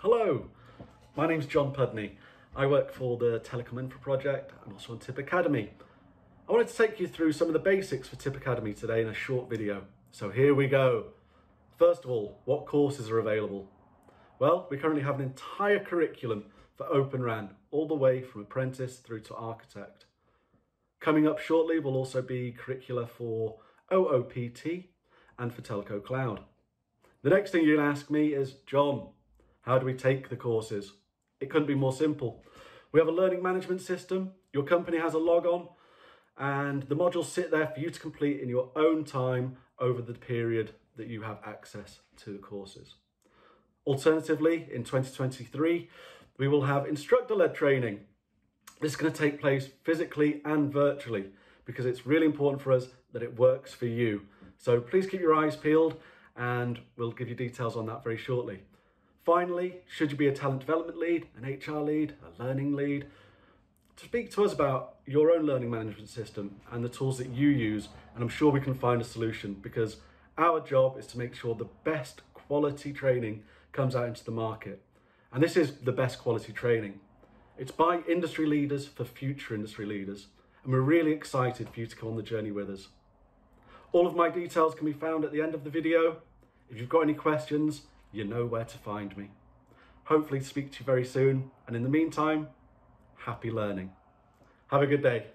Hello, my name's John Pudney. I work for the Telecom Infra Project and also on TIP Academy. I wanted to take you through some of the basics for TIP Academy today in a short video. So here we go. First of all, what courses are available? Well, we currently have an entire curriculum for Open RAN, all the way from apprentice through to architect. Coming up shortly will also be curricula for OOPT and for Telco Cloud. The next thing you're going to ask me is, John, how do we take the courses? It couldn't be more simple. We have a learning management system. Your company has a log on and the modules sit there for you to complete in your own time over the period that you have access to the courses. Alternatively, in 2023, we will have instructor-led training. This is going to take place physically and virtually because it's really important for us that it works for you. So please keep your eyes peeled and we'll give you details on that very shortly. Finally, should you be a talent development lead, an HR lead, a learning lead, to speak to us about your own learning management system and the tools that you use, and I'm sure we can find a solution because our job is to make sure the best quality training comes out into the market. And this is the best quality training. It's by industry leaders for future industry leaders, and we're really excited for you to come on the journey with us. All of my details can be found at the end of the video. If you've got any questions, you know where to find me. Hopefully speak to you very soon, and in the meantime, happy learning. Have a good day.